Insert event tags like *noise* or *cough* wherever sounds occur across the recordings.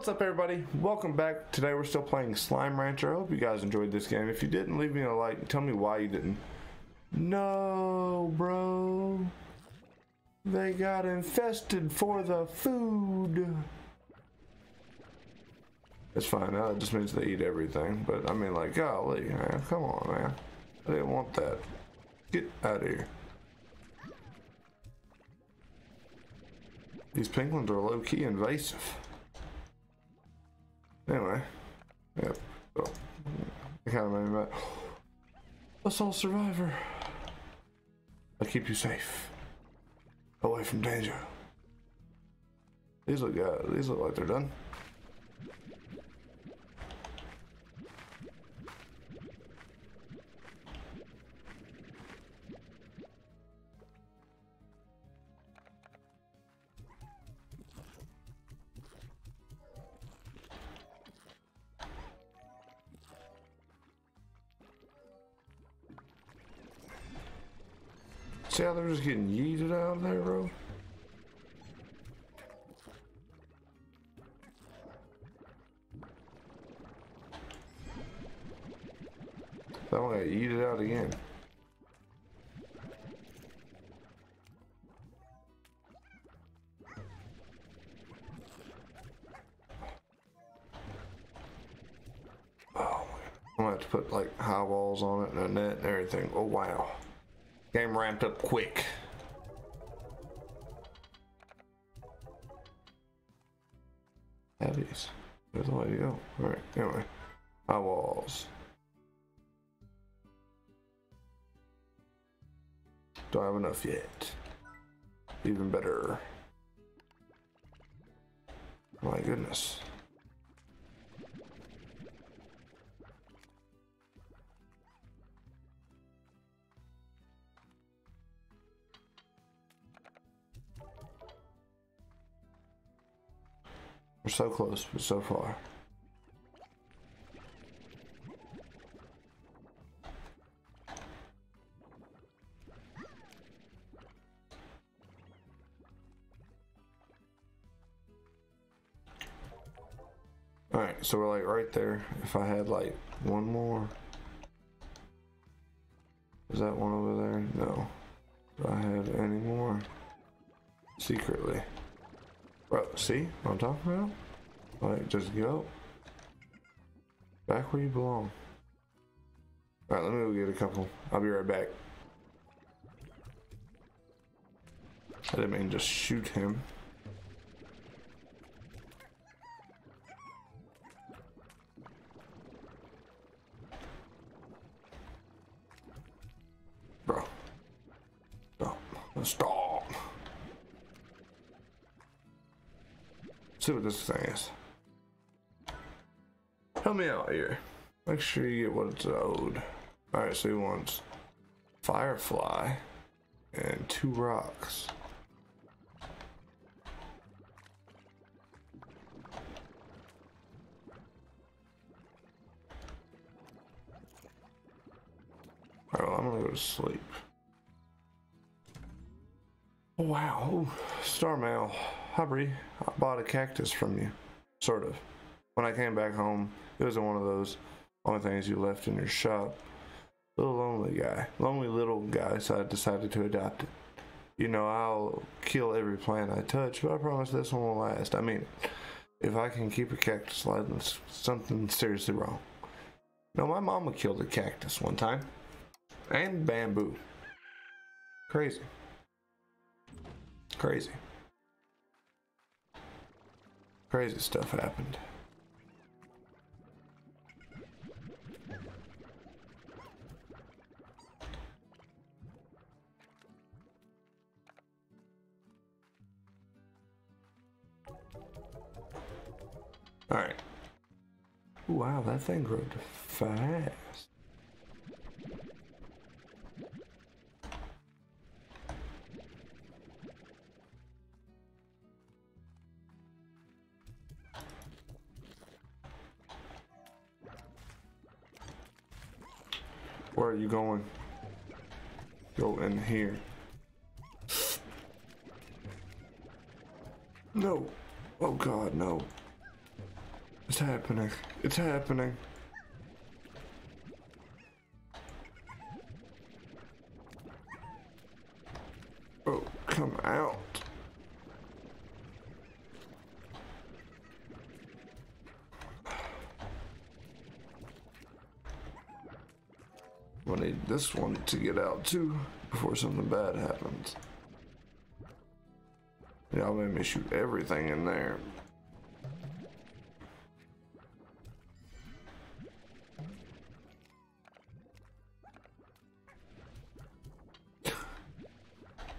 What's up everybody? Welcome back. Today we're still playing Slime Rancher. I hope you guys enjoyed this game. If you didn't, leave me a like. Tell me why you didn't. No, bro. They got infested for the food. It's fine. Uh, that just means they eat everything. But I mean, like, golly, man. Come on, man. I didn't want that. Get out of here. These penguins are low-key invasive. Assault survivor. I keep you safe. Away from danger. These look good. These look like they're done. See how they're just getting yeeted out of there, bro? That one got yeeted out again. Oh, I'm gonna have to put like high walls on it and a net and everything. Oh wow. Game ramped up quick. Heavies. There's the way to oh, go. Alright, anyway. High walls. Don't have enough yet. Even better. My goodness. We're so close, but so far. Alright, so we're like right there. If I had like one more. Is that one over there? No. Do I have any more? Secretly. Bro, see what I'm talking about? Like, just go. Back where you belong. Alright, let me go get a couple. I'll be right back. I didn't mean just shoot him. Bro. Stop. Stop. See what this thing is. Help me out here. Make sure you get what it's owed. Alright, so he wants Firefly and two rocks. Alright, well, I'm gonna go to sleep. Oh, wow. Star mail. Hi, Bree. I bought a cactus from you. Sort of. When I came back home, it was one of those only things you left in your shop. Little lonely guy. Lonely little guy, so I decided to adopt it. You know, I'll kill every plant I touch, but I promise this one will last. I mean, if I can keep a cactus alive, there's something seriously wrong. No, my mama killed a cactus one time. And bamboo. Crazy. Crazy. Crazy stuff happened. Alright. Wow, that thing grew fast. Are you going? Go in here. No. Oh god, no. It's happening. It's happening. I need this one to get out too before something bad happens. Y'all made me shoot everything in there. *sighs*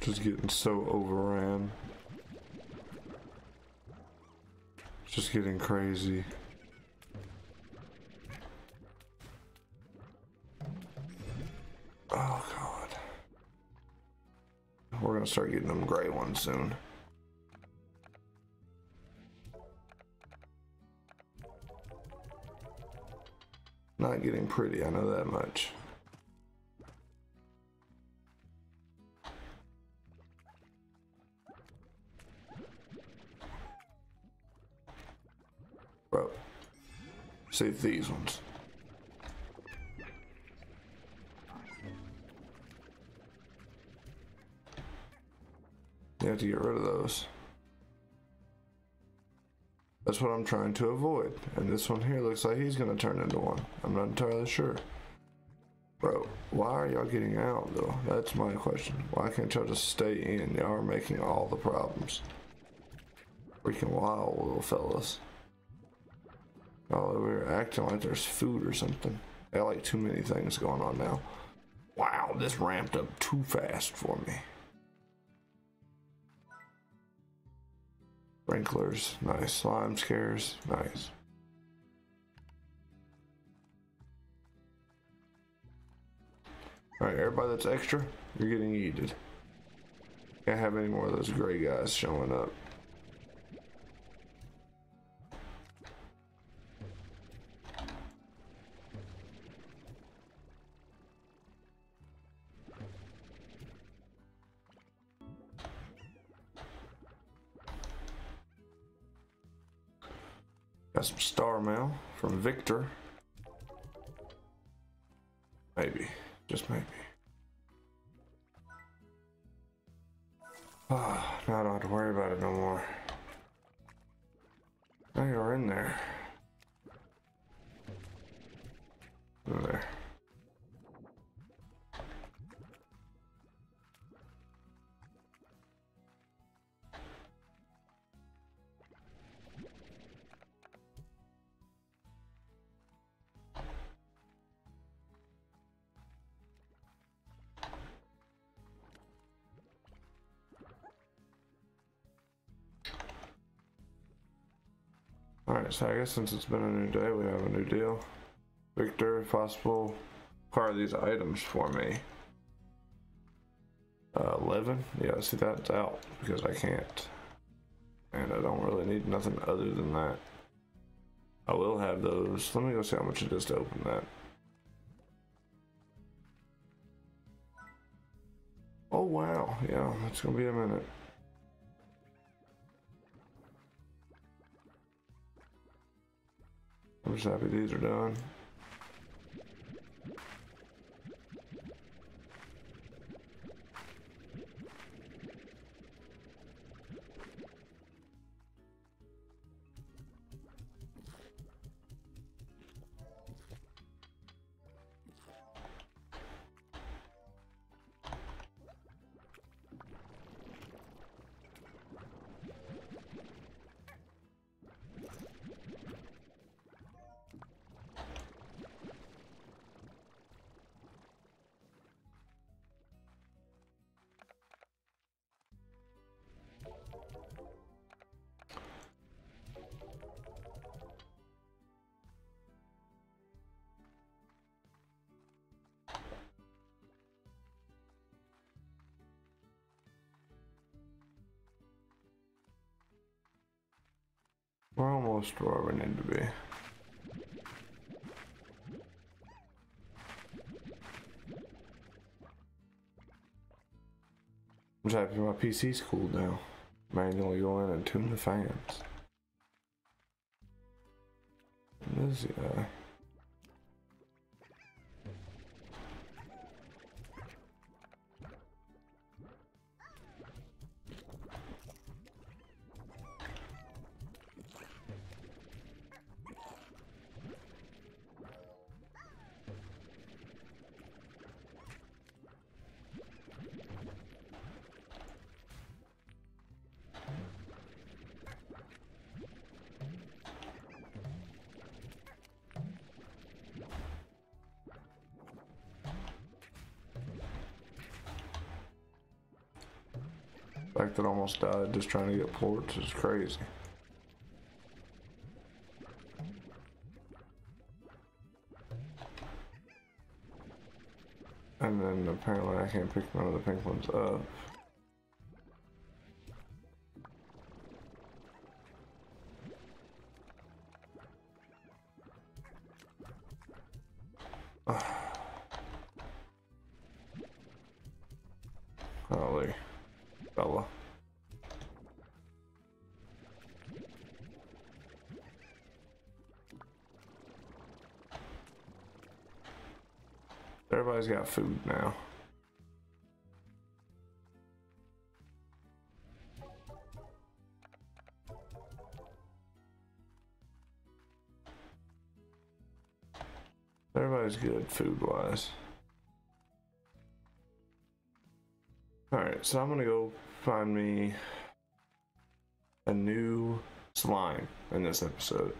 Just getting so overran. Just getting crazy. Start getting them gray ones soon. Not getting pretty, I know that much. Bro, see these ones. To get rid of those. That's what I'm trying to avoid. And this one here looks like he's going to turn into one. I'm not entirely sure. Bro, why are y'all getting out though? That's my question. Why can't y'all just stay in? Y'all are making all the problems. Freaking wild little fellas. Oh, y'all over here acting like there's food or something. Got like too many things going on now. Wow, this ramped up too fast for me. Sprinklers, nice. Slime scares, nice. Alright, everybody that's extra, you're getting yeeted. Can't have any more of those gray guys showing up. Got some star mail from Viktor. Maybe, just maybe. Alright, so I guess since it's been a new day, we have a new deal. Viktor, possible, acquire these items for me. Uh, 11? Yeah, see that's out because I can't. And I don't really need nothing other than that. I will have those. Let me go see how much it is to open that. Oh wow, yeah, it's gonna be a minute. I'm just happy these are done. We're almost where we need to be. I'm just happy my PC's cooled now. Manually go in and tune the fans. this guy. Fact that almost died just trying to get plorts is crazy. And then apparently I can't pick none of the pink ones up. Got food now. Everybody's good food wise. Alright, so I'm gonna go find me a new slime in this episode.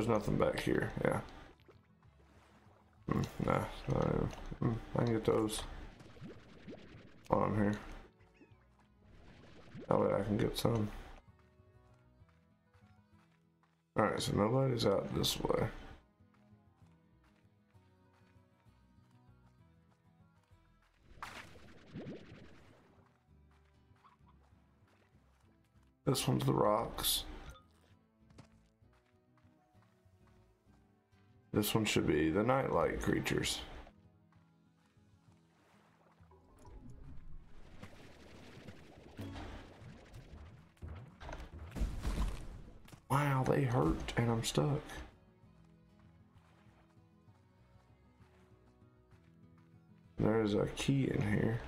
There's nothing back here, yeah. Mm, nah, mm, I can get those while I'm here. That way I can get some. Alright, so nobody's out this way. This one's the rocks. This one should be the nightlight creatures. Wow, they hurt and I'm stuck. There's a key in here.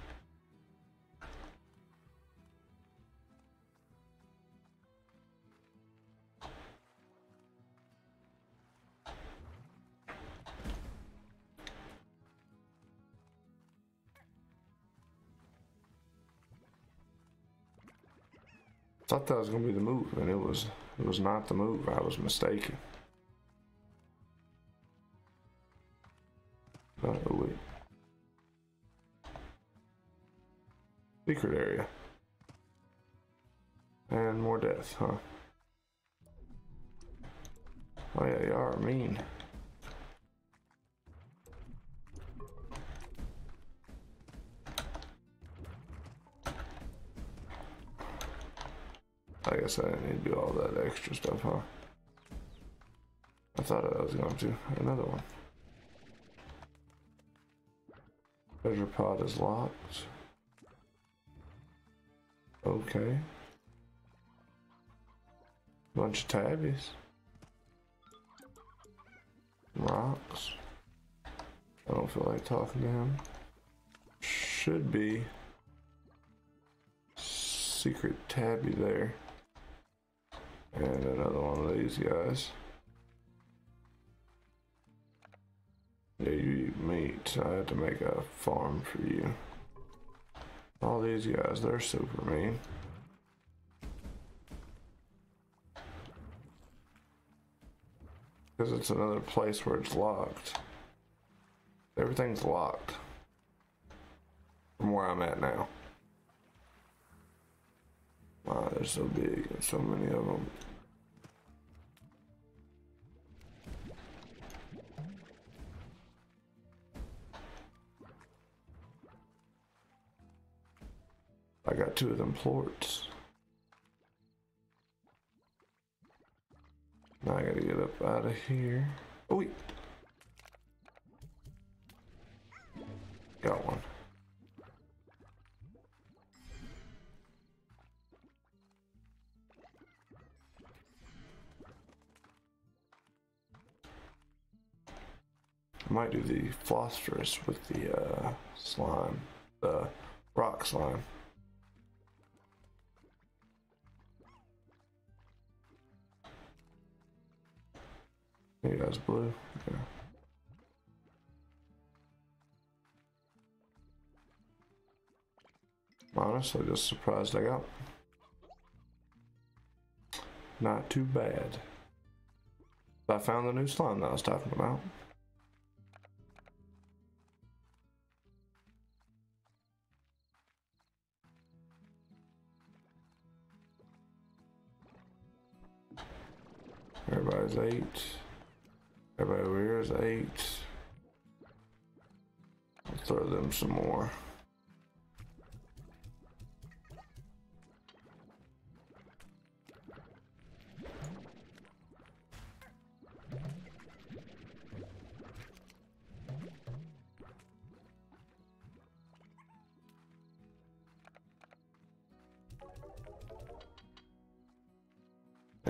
I thought that was gonna be the move, and it was it was not the move. I was mistaken. Oh wait. Secret area. And more death, huh? Oh yeah, you are mean. I guess I didn't need to do all that extra stuff, huh? I thought I was going to. Another one. Treasure pod is locked. Okay. Bunch of tabbies. Rocks. I don't feel like talking to him. Should be secret tabby there. And another one of these guys. Yeah, you eat meat, so I had to make a farm for you. All these guys, they're super mean. Because it's another place where it's locked. Everything's locked. From where I'm at now. They're so big and so many of them. I got two of them plorts. Now I gotta get up out of here. Oh wait. Phosphorus with the uh, slime, the rock slime. You guys blue? Honestly, just surprised I got. Not too bad. I found the new slime that I was talking about. Everybody's eight. Everybody over here is eight. I'll throw them some more.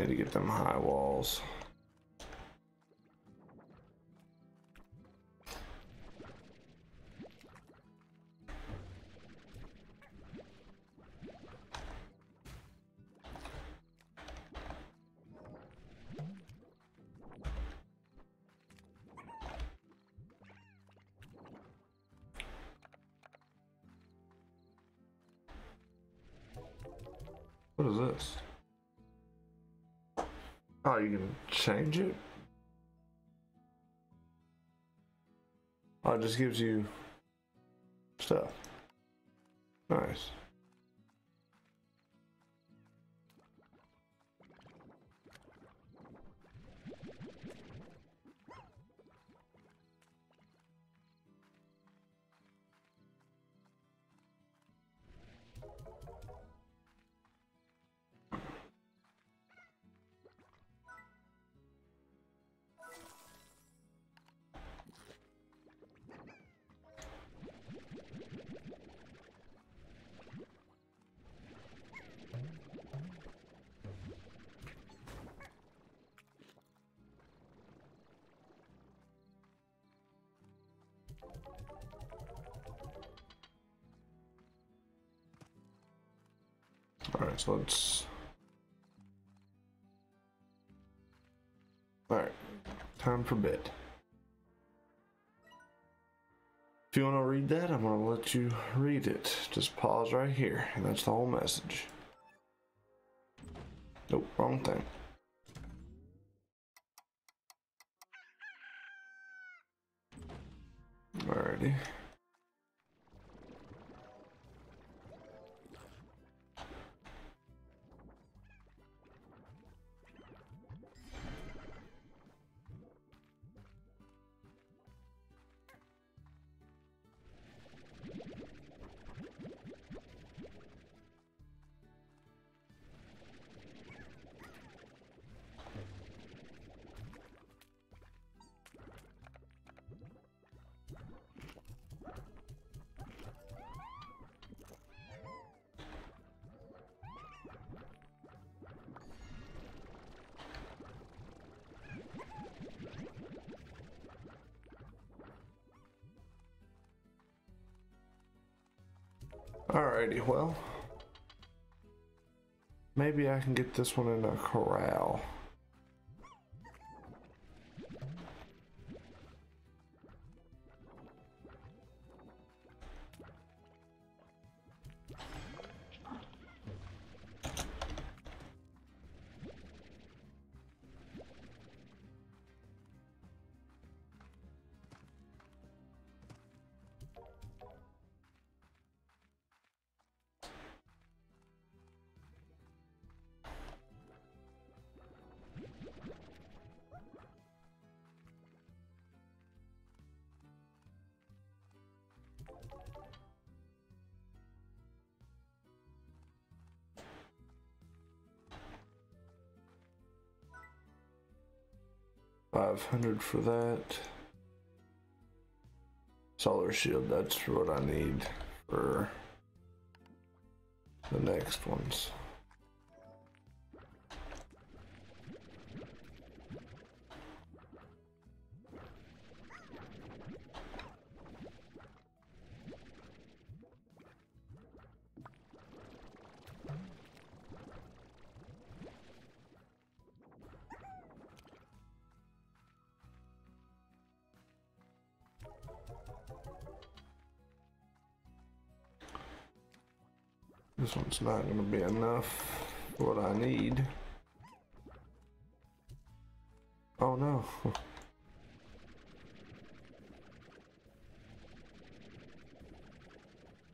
Need to get them high walls. Change it? Oh, it just gives you stuff. Nice. Alright, so let's. Alright, time for bed. If you want to read that, I'm going to let you read it. Just pause right here, and that's the whole message. Nope, wrong thing. Alrighty. Alrighty, well. Maybe I can get this one in a corral. Five hundred for that. solar shield. That's what I need for the next ones. This one's not going to be enough for what I need. Oh no. *laughs*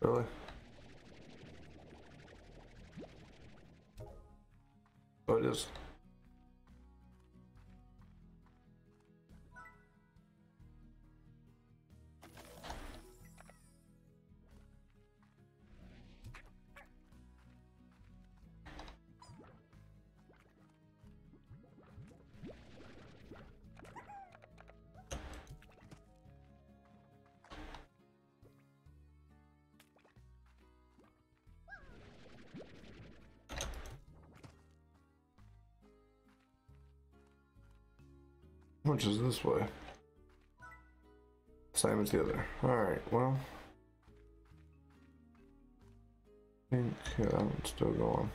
really? Which is this way? Same as the other. Alright, well. I think uh, yeah, that one's still going.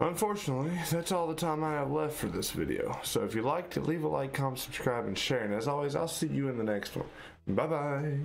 Unfortunately, that's all the time I have left for this video. So if you liked it, leave a like, comment, subscribe, and share. And as always, I'll see you in the next one. Bye bye.